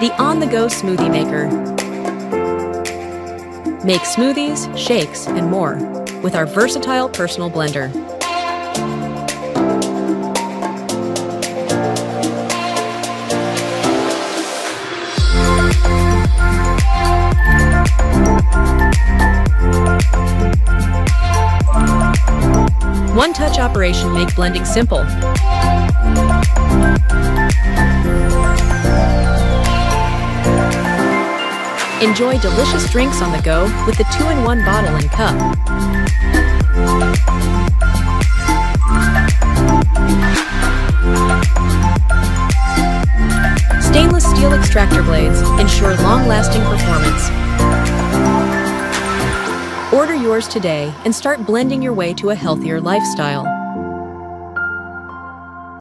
the on the go smoothie maker. Make smoothies, shakes, and more with our versatile personal blender. One touch operation make blending simple. Enjoy delicious drinks on the go with the two-in-one bottle and cup. Stainless steel extractor blades ensure long-lasting performance. Order yours today and start blending your way to a healthier lifestyle.